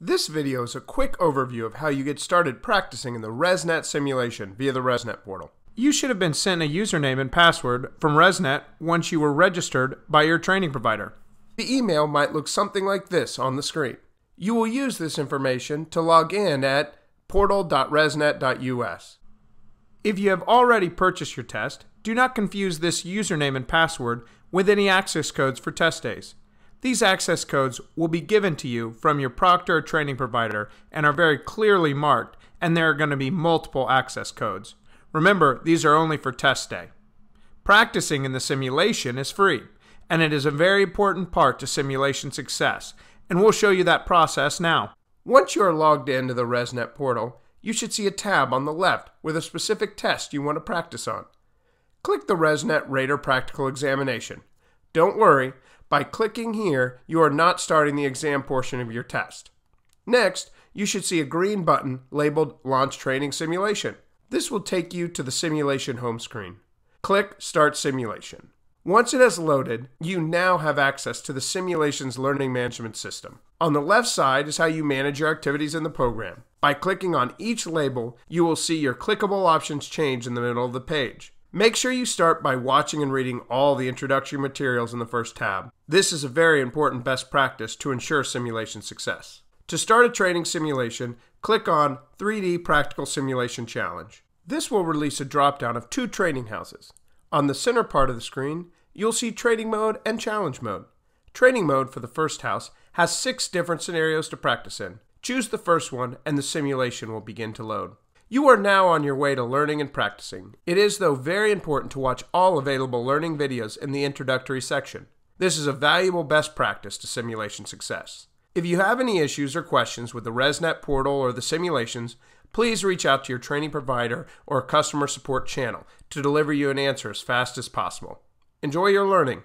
This video is a quick overview of how you get started practicing in the RESNET simulation via the RESNET portal. You should have been sent a username and password from RESNET once you were registered by your training provider. The email might look something like this on the screen. You will use this information to log in at portal.resnet.us. If you have already purchased your test, do not confuse this username and password with any access codes for test days. These access codes will be given to you from your proctor or training provider and are very clearly marked, and there are going to be multiple access codes. Remember, these are only for test day. Practicing in the simulation is free, and it is a very important part to simulation success, and we'll show you that process now. Once you are logged into the RESNET portal, you should see a tab on the left with a specific test you want to practice on. Click the RESNET Rater Practical Examination. Don't worry, by clicking here, you are not starting the exam portion of your test. Next, you should see a green button labeled Launch Training Simulation. This will take you to the simulation home screen. Click Start Simulation. Once it has loaded, you now have access to the simulation's learning management system. On the left side is how you manage your activities in the program. By clicking on each label, you will see your clickable options change in the middle of the page. Make sure you start by watching and reading all the introductory materials in the first tab. This is a very important best practice to ensure simulation success. To start a training simulation, click on 3D Practical Simulation Challenge. This will release a drop-down of two training houses. On the center part of the screen, you'll see Training Mode and Challenge Mode. Training Mode for the first house has six different scenarios to practice in. Choose the first one and the simulation will begin to load. You are now on your way to learning and practicing. It is, though, very important to watch all available learning videos in the introductory section. This is a valuable best practice to simulation success. If you have any issues or questions with the RESNET portal or the simulations, please reach out to your training provider or customer support channel to deliver you an answer as fast as possible. Enjoy your learning.